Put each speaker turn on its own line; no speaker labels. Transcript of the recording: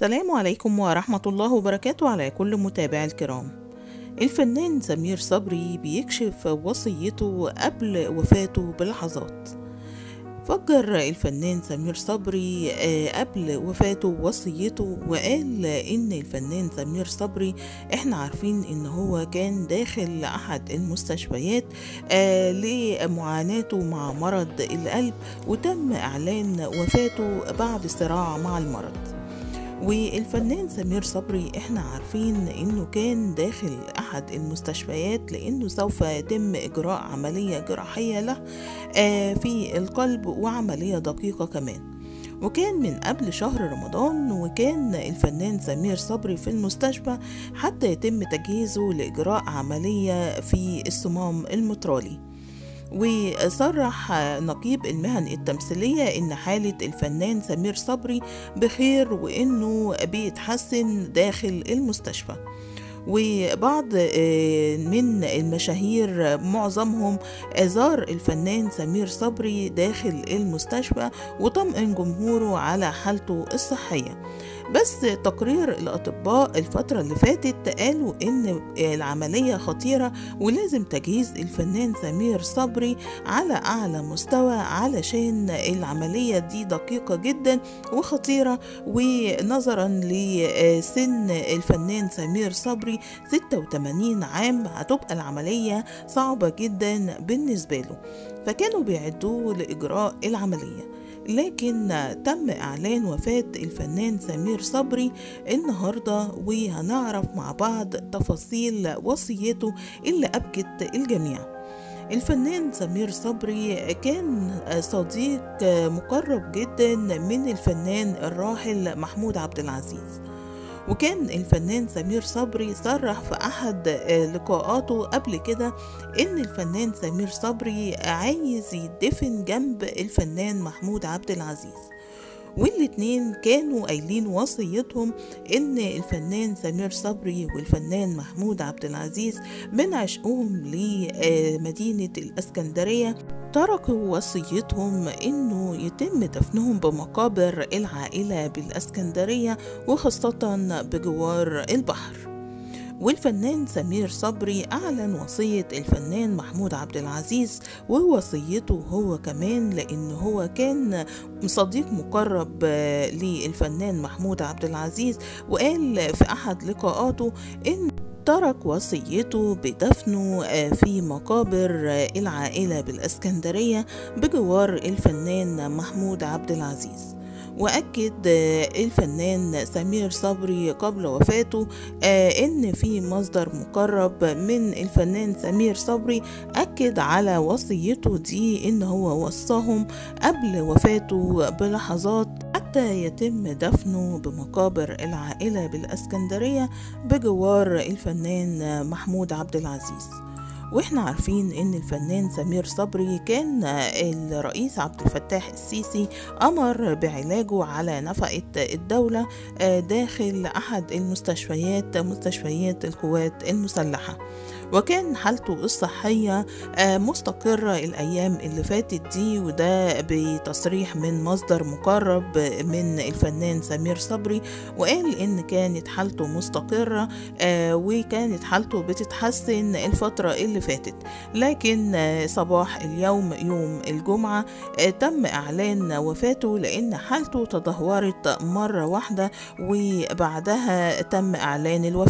السلام عليكم ورحمة الله وبركاته على كل متابع الكرام. الفنان سمير صبري بيكشف وصيته قبل وفاته بلحظات. فجر الفنان سمير صبري آه، قبل وفاته وصيته وقال إن الفنان سمير صبري إحنا عارفين إن هو كان داخل أحد المستشفيات آه، لمعاناته مع مرض القلب وتم إعلان وفاته بعد صراع مع المرض. والفنان سمير صبري إحنا عارفين إنه كان داخل أحد المستشفيات لإنه سوف يتم إجراء عملية جراحية له آه، في القلب وعملية دقيقة كمان. وكان من قبل شهر رمضان وكان الفنان سمير صبري في المستشفى حتى يتم تجهيزه لإجراء عملية في الصمام المترالي. وصرح نقيب المهن التمثيلية إن حالة الفنان سمير صبري بخير وإنه بيتحسن داخل المستشفى. وبعض آه، من المشاهير معظمهم زار الفنان سمير صبري داخل المستشفى وطمئن جمهوره على حالته الصحية. بس تقرير الأطباء الفترة اللي فاتت قالوا إن العملية خطيرة ولازم تجهيز الفنان سمير صبري على أعلى مستوى علشان العملية دي دقيقة جدا وخطيرة. ونظرا لسن الفنان سمير صبري 86 عام هتبقى العملية صعبة جدا بالنسبة له. فكانوا بيعدوه لإجراء العملية. لكن تم إعلان وفاة الفنان سمير صبري النهاردة وهنعرف مع بعض تفاصيل وصيته اللي أبكت الجميع. الفنان سمير صبري كان صديق مقرب جدا من الفنان الراحل محمود عبد العزيز. وكان الفنان سمير صبري صرح في أحد لقاءاته قبل كده إن الفنان سمير صبري عايز يدفن جنب الفنان محمود عبد العزيز. والاتنين كانوا قايلين وصيتهم إن الفنان سمير صبري والفنان محمود عبد العزيز من عشقهم لمدينة الإسكندرية تركوا وصيتهم إنه يتم دفنهم بمقابر العائلة بالإسكندرية وخاصة بجوار البحر. والفنان سمير صبري أعلن وصية الفنان محمود عبد العزيز ووصيته هو كمان لأن هو كان صديق مقرب للفنان محمود عبد العزيز وقال في أحد لقاءاته إن ترك وصيته بدفنه في مقابر العائلة بالإسكندرية بجوار الفنان محمود عبد العزيز. وأكد الفنان سمير صبري قبل وفاته إن في مصدر مقرب من الفنان سمير صبري أكد على وصيته دي إن هو وصاهم قبل وفاته بلحظات حتى يتم دفنه بمقابر العائلة بالإسكندرية بجوار الفنان محمود عبد العزيز. وإحنا عارفين ان الفنان سمير صبري كان الرئيس عبد الفتاح السيسي أمر بعلاجه على نفقة الدولة داخل احد المستشفيات مستشفيات القوات المسلحة. وكان حالته الصحية مستقرة الأيام اللي فاتت دي وده بتصريح من مصدر مقرب من الفنان سمير صبري وقال إن كانت حالته مستقرة وكانت حالته بتتحسن الفترة اللي فاتت. لكن صباح اليوم يوم الجمعة تم إعلان وفاته لأن حالته تدهورت مرة واحدة وبعدها تم إعلان الوفاة.